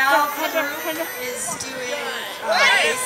now the group is doing uh,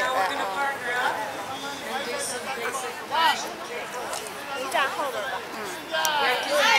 now we're going to partner up and do some basic washing. 你站后边吧。嗯。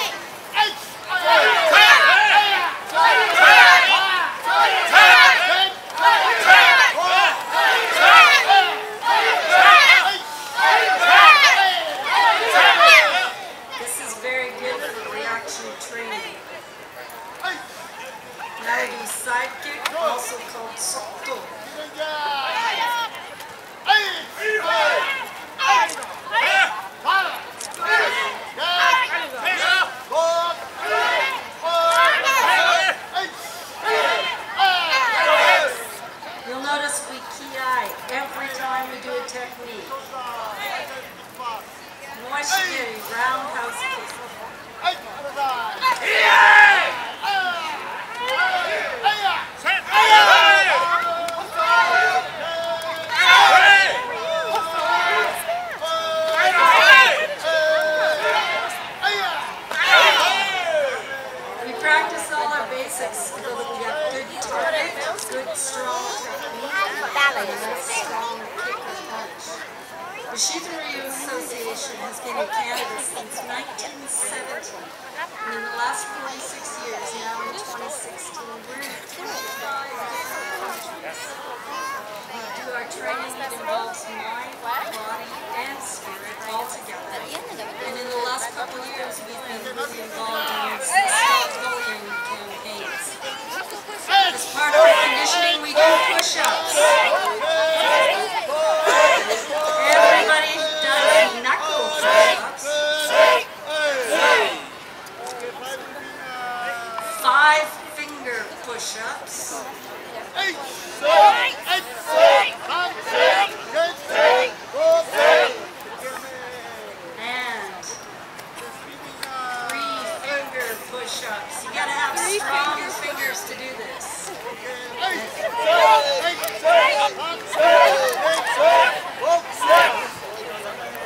push-ups. You gotta have Three strong fingers. fingers to do this.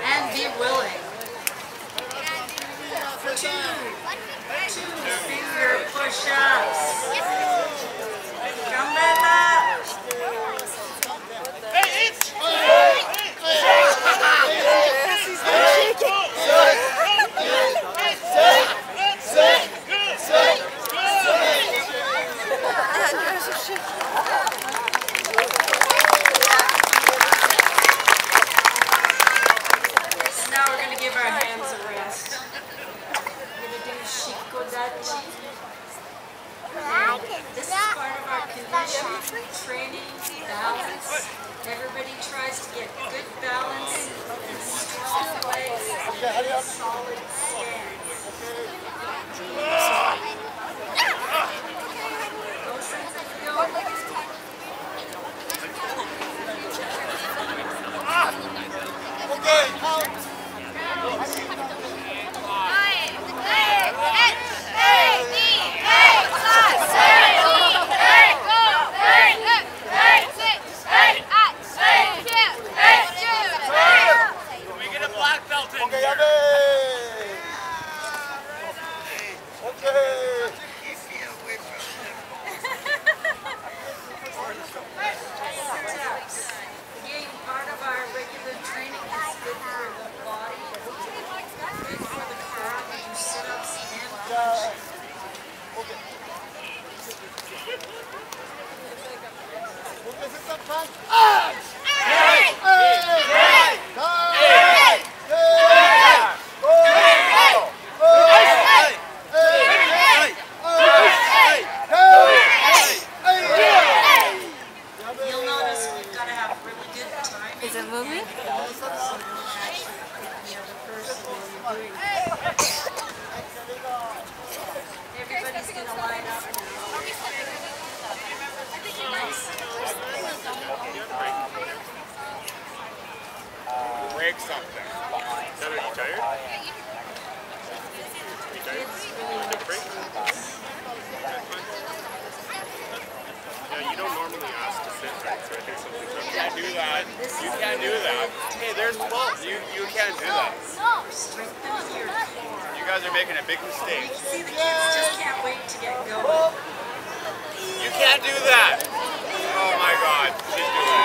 And be willing. Two, two finger push-ups. You can't do that. You can't do that. Hey, there's bolts. You you can't do that. You guys are making a big mistake. You can't do that. Oh my God, she's doing it.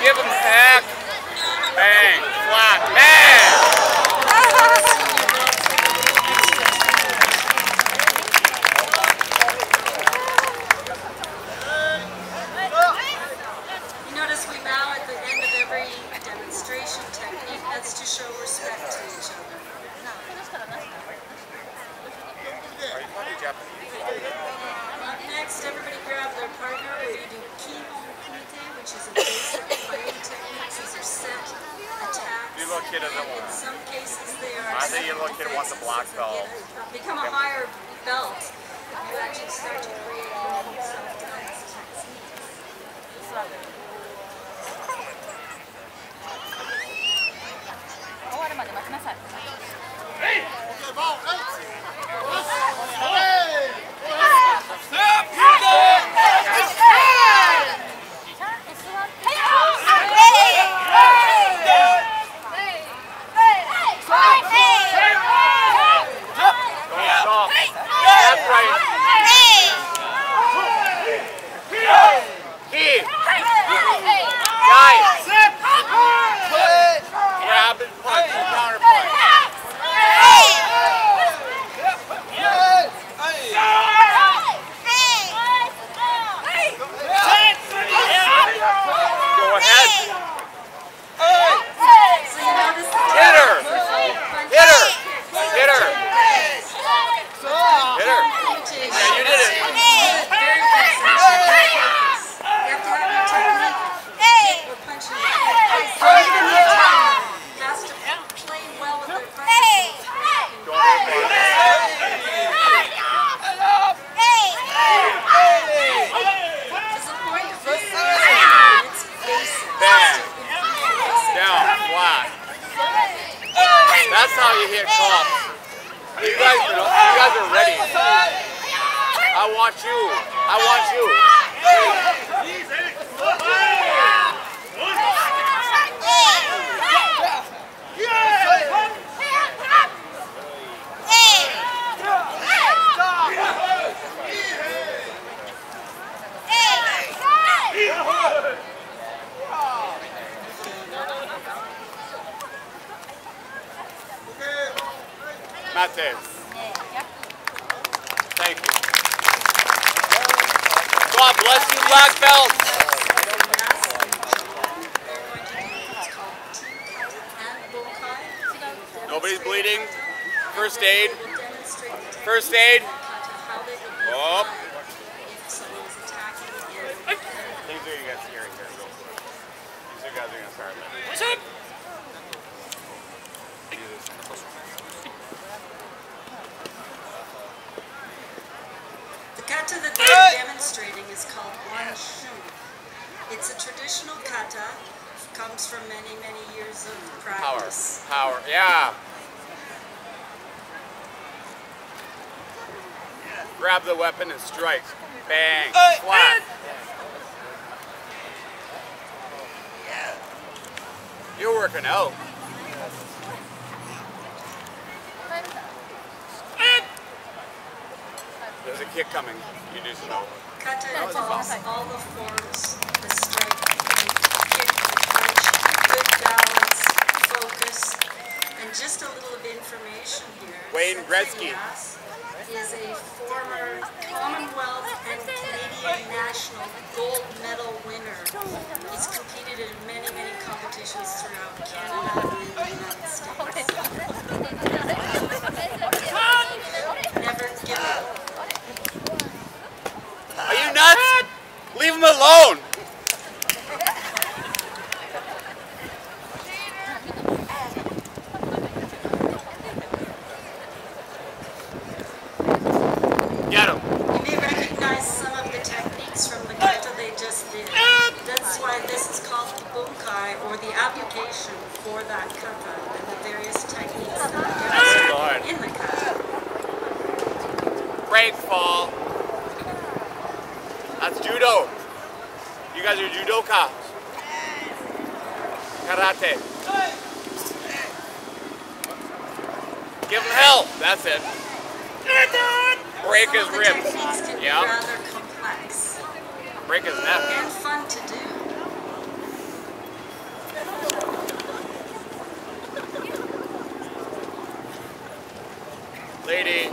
Give him back! Bang. Flat. Bang. little kid doesn't want. In some cases they are. I think your little kid wants a black belt. Become a higher belt. You actually start to create sometimes. Hey! Okay, ball, hey! that's how you hit cops. You guys, you guys are ready. I want you. I want you. Mattez. Thank you. God bless you, black belts. Nobody's bleeding. First aid. First aid. Kata that they're demonstrating is called one shun. It's a traditional kata, comes from many, many years of Power. practice. Power. Yeah. Grab the weapon and strike. Bang. Flat. You're working out. There's a kick coming. You do so. Kata involves all the forms, the strike, kick, punch, good balance, focus, and just a little of information here. Wayne Gretzky. Is a former Commonwealth and Canadian national gold medal winner. He's competed in many, many competitions throughout Canada and the United States. Never give up. Are you nuts? Leave him alone. Get him. You may recognize some of the techniques from the kata they just did. That's why this is called the bunkai, or the application for that kata, and the various techniques that are in the kata. Break fall. That's judo. You guys are judoka. Karate. Give him hell. That's it. Break his ribs. techniques can be Yeah. Break his neck. and fun to do. Lady.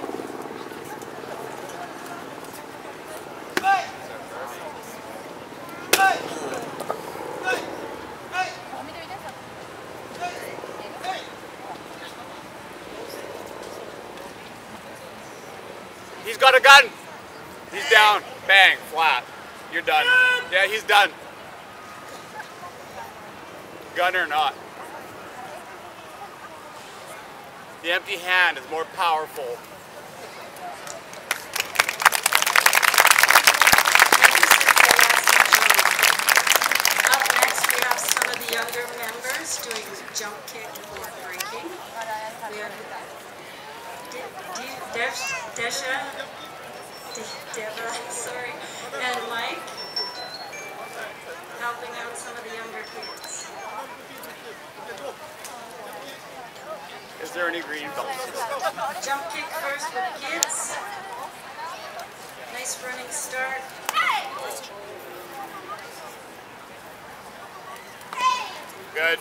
He's got. He's down. Bang. Flat. You're done. Yeah, he's done. Gun or not. The empty hand is more powerful. And. Up next, we have some of the younger members doing jump kick or breaking. We have De- De- Desha, there any green belts? Jump kick first for the kids. Nice running start. Good.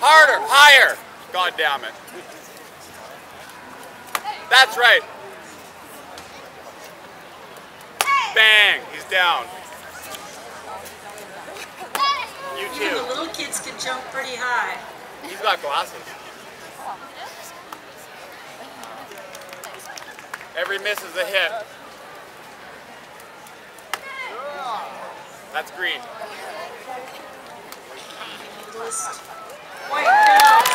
Harder, higher. God damn it. That's right. Bang, he's down. You Even the little kids can jump pretty high. He's got glasses. Every miss is a hit. That's green. White belts.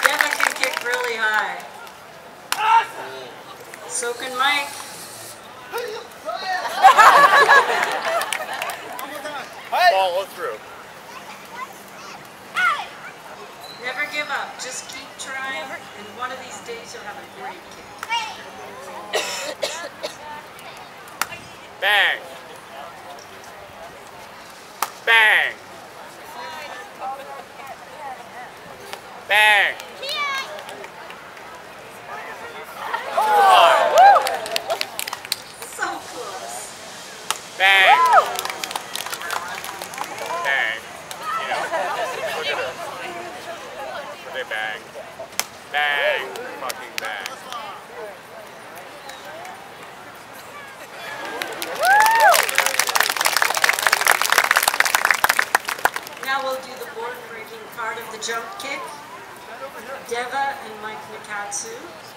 Deva can kick really high. So can Mike. Follow through. Never give up. Just keep trying, and one of these days you'll have a great kick. Bang. Bang. Bang. Too high. So close. Bang. Bang. You know, look at her. They bang. Bang. Fucking bang. Now we'll do the board breaking part of the jump kick. Deva and Mike Nikatsu.